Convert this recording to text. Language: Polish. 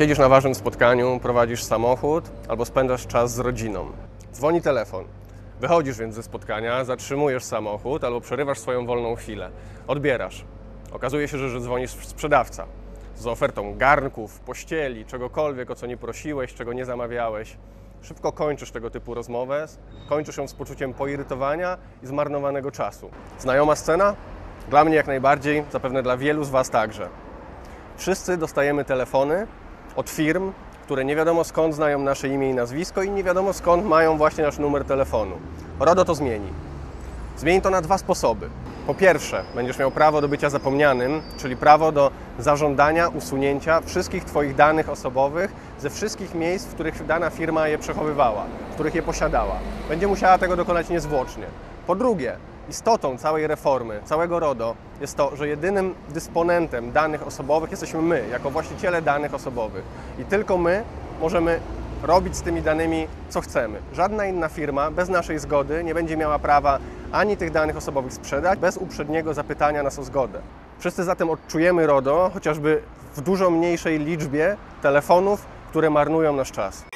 Siedzisz na ważnym spotkaniu, prowadzisz samochód albo spędzasz czas z rodziną. Dzwoni telefon. Wychodzisz więc ze spotkania, zatrzymujesz samochód albo przerywasz swoją wolną chwilę. Odbierasz. Okazuje się, że, że dzwonisz sprzedawca z ofertą garnków, pościeli, czegokolwiek, o co nie prosiłeś, czego nie zamawiałeś. Szybko kończysz tego typu rozmowę, kończysz ją z poczuciem poirytowania i zmarnowanego czasu. Znajoma scena? Dla mnie jak najbardziej, zapewne dla wielu z Was także. Wszyscy dostajemy telefony od firm, które nie wiadomo skąd znają nasze imię i nazwisko i nie wiadomo skąd mają właśnie nasz numer telefonu. RODO to zmieni. Zmieni to na dwa sposoby. Po pierwsze, będziesz miał prawo do bycia zapomnianym, czyli prawo do zażądania usunięcia wszystkich Twoich danych osobowych ze wszystkich miejsc, w których dana firma je przechowywała, w których je posiadała. Będzie musiała tego dokonać niezwłocznie. Po drugie, istotą całej reformy, całego RODO jest to, że jedynym dysponentem danych osobowych jesteśmy my, jako właściciele danych osobowych. I tylko my możemy robić z tymi danymi co chcemy. Żadna inna firma bez naszej zgody nie będzie miała prawa ani tych danych osobowych sprzedać bez uprzedniego zapytania nas o zgodę. Wszyscy zatem odczujemy RODO, chociażby w dużo mniejszej liczbie telefonów, które marnują nasz czas.